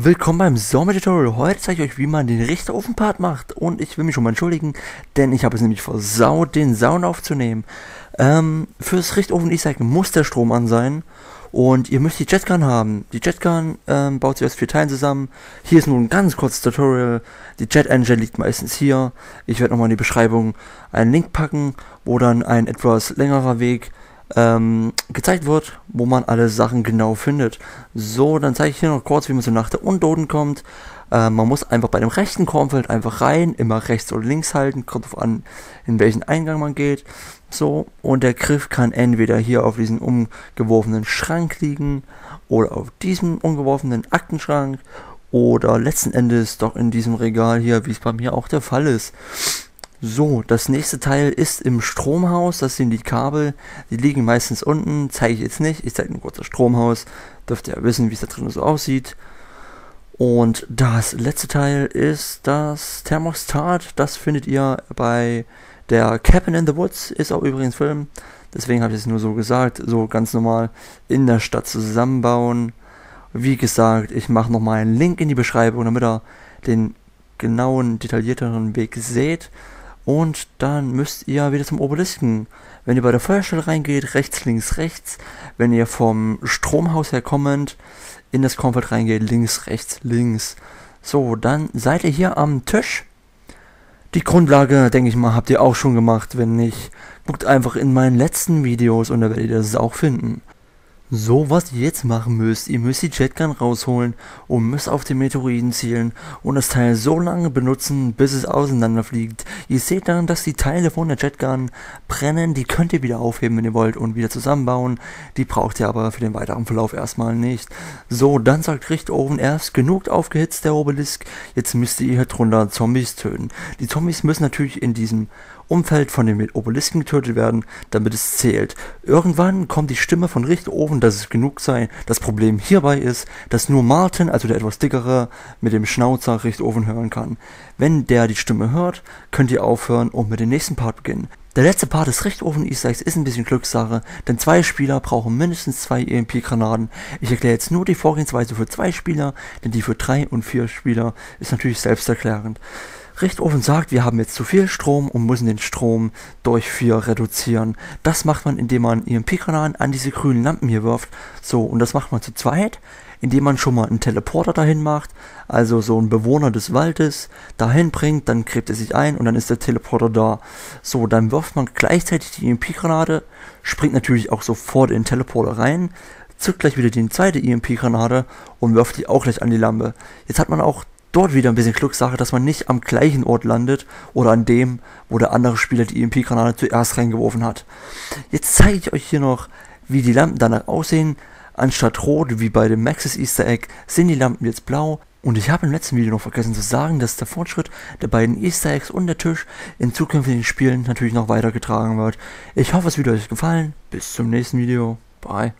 Willkommen beim Sommer-Tutorial. Heute zeige ich euch, wie man den Richterofen-Part macht. Und ich will mich schon mal entschuldigen, denn ich habe es nämlich versaut, den Sound aufzunehmen. Ähm, fürs Richtofen ich sage, muss der Strom an sein. Und ihr müsst die Jetgun haben. Die Jetgun ähm, baut sich aus vier Teilen zusammen. Hier ist nur ein ganz kurzes Tutorial. Die Jet Engine liegt meistens hier. Ich werde nochmal in die Beschreibung einen Link packen, wo dann ein etwas längerer Weg ähm, gezeigt wird, wo man alle Sachen genau findet. So, dann zeige ich hier noch kurz, wie man so nach der Untoten kommt. Äh, man muss einfach bei dem rechten Kornfeld einfach rein, immer rechts oder links halten, kommt auf an, in welchen Eingang man geht. So, und der Griff kann entweder hier auf diesem umgeworfenen Schrank liegen oder auf diesem umgeworfenen Aktenschrank oder letzten Endes doch in diesem Regal hier, wie es bei mir auch der Fall ist. So, das nächste Teil ist im Stromhaus. Das sind die Kabel. Die liegen meistens unten. Zeige ich jetzt nicht. Ich zeige nur kurz das Stromhaus. Dürft ihr ja wissen, wie es da drin so aussieht. Und das letzte Teil ist das Thermostat. Das findet ihr bei der Cabin in the Woods. Ist auch übrigens Film. Deswegen habe ich es nur so gesagt. So ganz normal in der Stadt zusammenbauen. Wie gesagt, ich mache nochmal einen Link in die Beschreibung, damit ihr den genauen, detaillierteren Weg seht. Und dann müsst ihr wieder zum Obelisken. Wenn ihr bei der Feuerstelle reingeht, rechts, links, rechts. Wenn ihr vom Stromhaus her kommend in das Komfort reingeht, links, rechts, links. So, dann seid ihr hier am Tisch. Die Grundlage, denke ich mal, habt ihr auch schon gemacht. Wenn nicht, guckt einfach in meinen letzten Videos und da werdet ihr das auch finden. So, was ihr jetzt machen müsst, ihr müsst die Jetgun rausholen und müsst auf den Meteoriten zielen und das Teil so lange benutzen, bis es auseinanderfliegt. Ihr seht dann, dass die Teile von der Jetgun brennen, die könnt ihr wieder aufheben, wenn ihr wollt und wieder zusammenbauen. Die braucht ihr aber für den weiteren Verlauf erstmal nicht. So, dann sagt Richtofen erst, genug aufgehitzt der Obelisk, jetzt müsst ihr hier drunter Zombies töten. Die Zombies müssen natürlich in diesem Umfeld von den Obelisken getötet werden, damit es zählt. Irgendwann kommt die Stimme von Richtofen, dass es genug sei. Das Problem hierbei ist, dass nur Martin, also der etwas dickere, mit dem Schnauzer Richtofen hören kann. Wenn der die Stimme hört, könnt ihr aufhören und mit dem nächsten Part beginnen. Der letzte Part des Richtofen Easter ist ein bisschen Glückssache, denn zwei Spieler brauchen mindestens zwei EMP-Granaten. Ich erkläre jetzt nur die Vorgehensweise für zwei Spieler, denn die für drei und vier Spieler ist natürlich selbsterklärend. Richtofen sagt, wir haben jetzt zu viel Strom und müssen den Strom durch 4 reduzieren. Das macht man, indem man EMP-Granaten an diese grünen Lampen hier wirft. So, und das macht man zu zweit, indem man schon mal einen Teleporter dahin macht, also so ein Bewohner des Waldes dahin bringt, dann gräbt er sich ein und dann ist der Teleporter da. So, dann wirft man gleichzeitig die EMP-Granate, springt natürlich auch sofort in den Teleporter rein, zückt gleich wieder die zweite EMP-Granate und wirft die auch gleich an die Lampe. Jetzt hat man auch dort wieder ein bisschen Glückssache, dass man nicht am gleichen Ort landet oder an dem, wo der andere Spieler die EMP-Granate zuerst reingeworfen hat. Jetzt zeige ich euch hier noch, wie die Lampen danach aussehen. Anstatt rot, wie bei dem Maxis Easter Egg, sind die Lampen jetzt blau. Und ich habe im letzten Video noch vergessen zu sagen, dass der Fortschritt der beiden Easter Eggs und der Tisch in zukünftigen Spielen natürlich noch weitergetragen wird. Ich hoffe, es wird euch gefallen. Bis zum nächsten Video. Bye.